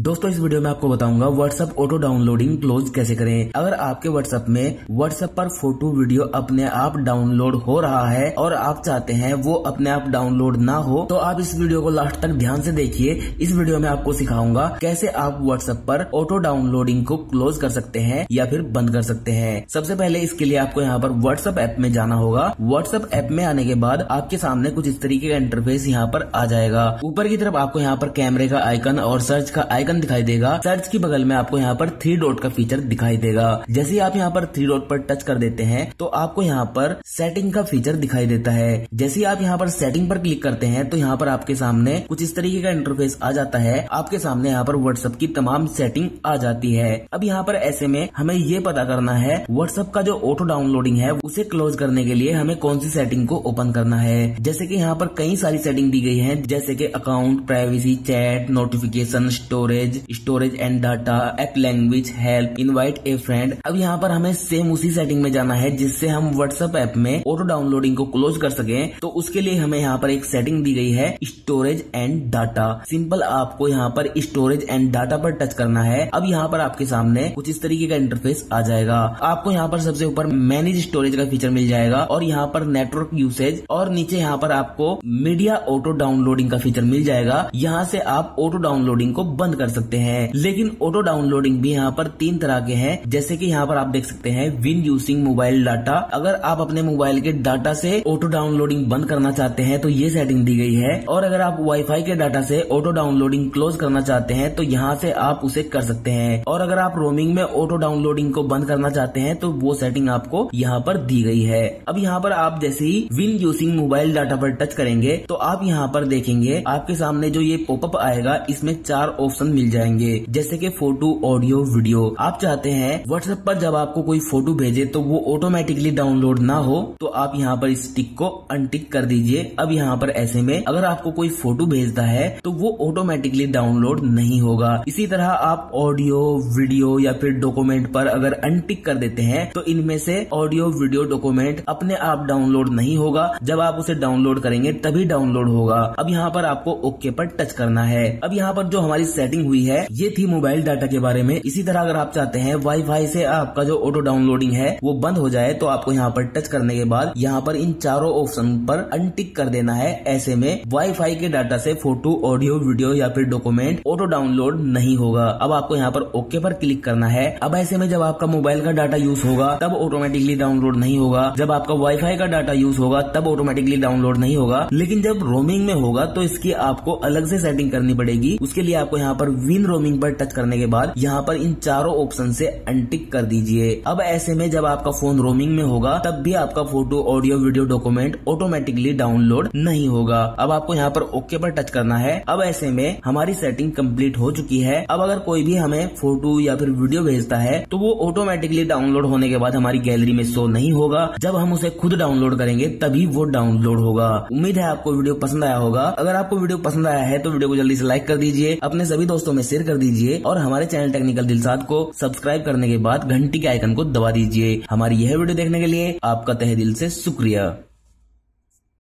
दोस्तों, इस वीडियो में आपको बताऊँगा व्हाट्सएप ऑटो डाउनलोडिंग क्लोज कैसे करें। अगर आपके व्हाट्सएप में व्हाट्सएप पर फ़ोटो वीडियो अपने आप डाउनलोड हो रहा है और आप चाहते हैं वो अपने आप डाउनलोड ना हो तो आप इस वीडियो को लास्ट तक ध्यान से देखिए। इस वीडियो में आपको सिखाऊँगा कैसे आप व्हाट्सएप पर ऑटो डाउनलोडिंग को क्लोज कर सकते हैं या फिर बंद कर सकते हैं। सबसे पहले इसके लिए आपको यहाँ पर व्हाट्सएप ऐप में जाना होगा। व्हाट्सएप ऐप में आने के बाद आपके सामने कुछ इस तरीके का इंटरफेस यहाँ पर आ जाएगा। ऊपर की तरफ़ आपको यहाँ पर कैमरे का आइकन और सर्च का आइकन दिखाई देगा। सर्च की बगल में आपको यहाँ पर थ्री डॉट का फीचर दिखाई देगा। जैसे ही आप यहाँ पर थ्री डॉट पर टच कर देते हैं तो आपको यहाँ पर सेटिंग का फीचर दिखाई देता है। जैसे ही आप यहाँ पर सेटिंग पर क्लिक करते हैं तो यहाँ पर आपके सामने कुछ इस तरीके का इंटरफेस आ जाता है। आपके सामने यहाँ पर व्हाट्सएप की तमाम सेटिंग आ जाती है। अब यहाँ पर ऐसे में हमें ये पता करना है व्हाट्सएप का जो ऑटो डाउनलोडिंग है, उसे क्लोज करने के लिए हमें कौन सी सेटिंग को ओपन करना है? जैसे कि यहाँ पर कई सारी सेटिंग दी गई है, जैसे कि account privacy chat notification storage storage and data app language help invite a friend अब यहाँ पर हमें सेम उसी सेटिंग में जाना है जिससे हम व्हाट्सएप ऐप में ऑटो डाउनलोडिंग को क्लोज कर सके। तो उसके लिए हमें यहाँ पर एक सेटिंग दी गई है स्टोरेज एंड डाटा सिंपल आपको यहाँ पर स्टोरेज एंड डाटा पर टच करना है। अब यहाँ पर आपके सामने कुछ इस तरीके का इंटरफेस आ जाएगा। आपको यहाँ पर सबसे ऊपर मैनेज स्टोरेज का फीचर मिल जाएगा और यहाँ पर नेटवर्क यूसेज और नीचे यहाँ पर आपको मीडिया ऑटो डाउनलोडिंग का फीचर मिल जाएगा। यहाँ से आप ऑटो डाउनलोडिंग को बंद कर सकते हैं। लेकिन ऑटो डाउनलोडिंग भी यहाँ पर तीन तरह के हैं। जैसे कि यहाँ पर आप देख सकते हैं विन यूसिंग मोबाइल डाटा अगर आप अपने मोबाइल के डाटा से ऑटो डाउनलोडिंग बंद करना चाहते हैं तो ये सेटिंग दी गई है। और अगर आप वाईफाई के डाटा से ऑटो डाउनलोडिंग क्लोज करना चाहते हैं तो यहाँ से आप उसे कर सकते हैं। और अगर आप रोमिंग में ऑटो डाउनलोडिंग को बंद करना चाहते हैं तो वो सेटिंग आपको यहाँ पर दी गई है। अब यहाँ पर आप जैसे ही विन यूसिंग मोबाइल डाटा पर टच करेंगे तो आप यहाँ पर देखेंगे, आपके सामने जो ये पॉपअप आएगा, इसमें चार ऑप्शन मिल जाएँगे। जैसे कि फ़ोटो ऑडियो वीडियो आप चाहते हैं व्हाट्सएप पर जब आपको कोई फ़ोटो भेजे तो वो ऑटोमेटिकली डाउनलोड ना हो तो आप यहाँ पर इस टिक को अनटिक कर दीजिए। अब यहाँ पर ऐसे में अगर आपको कोई फ़ोटो भेजता है तो वो ऑटोमेटिकली डाउनलोड नहीं होगा। इसी तरह आप ऑडियो वीडियो या फिर डॉक्यूमेंट पर अगर अनटिक कर देते हैं तो इनमें से ऑडियो वीडियो डॉक्यूमेंट अपने आप डाउनलोड नहीं होगा। जब आप उसे डाउनलोड करेंगे, तभी डाउनलोड होगा। अब यहाँ पर आपको ओके पर टच करना है। अब यहाँ पर जो हमारी सेटिंग हुई है। ये थी मोबाइल डाटा के बारे में। इसी तरह अगर आप चाहते हैं वाईफाई से आपका जो ऑटो डाउनलोडिंग है, वो बंद हो जाए तो आपको यहाँ पर टच करने के बाद यहाँ पर इन चारों ऑप्शन पर अनटिक कर देना है। ऐसे में वाईफाई के डाटा से फ़ोटो ऑडियो वीडियो या फिर डॉक्यूमेंट ऑटो डाउनलोड नहीं होगा। अब आपको यहाँ पर ओके पर क्लिक करना है। अब ऐसे में जब आपका मोबाइल का डाटा यूज़ होगा, तब ऑटोमेटिकली डाउनलोड नहीं होगा। जब आपका वाईफाई का डाटा यूज़ होगा, तब ऑटोमेटिकली डाउनलोड नहीं होगा। लेकिन जब रोमिंग में होगा तो इसकी आपको अलग से सेटिंग करनी पड़ेगी। उसके लिए आपको यहाँ पर विन रोमिंग पर टच करने के बाद यहाँ पर इन चारों ऑप्शन से अनटिक कर दीजिए। अब ऐसे में जब आपका फ़ोन रोमिंग में होगा, तब भी आपका photo audio video document automatically download नहीं होगा। अब आपको यहाँ पर ओके पर टच करना है। अब ऐसे में हमारी सेटिंग कंप्लीट हो चुकी है। अब अगर कोई भी हमें फ़ोटो या फिर वीडियो भेजता है तो वो ऑटोमेटिकली डाउनलोड होने के बाद हमारी गैलरी में शो नहीं होगा। जब हम उसे खुद डाउनलोड करेंगे, तभी वो डाउनलोड होगा। उम्मीद है आपको वीडियो पसंद आया होगा। अगर आपको वीडियो पसंद आया है तो वीडियो को जल्दी से लाइक कर दीजिए। अपने सभी दोस्तों में शेयर कर दीजिए और हमारे चैनल टेक्निकल दिलसाद को सब्सक्राइब करने के बाद घंटी के आइकन को दबा दीजिए। हमारी यह वीडियो देखने के लिए आपका तहे दिल से शुक्रिया।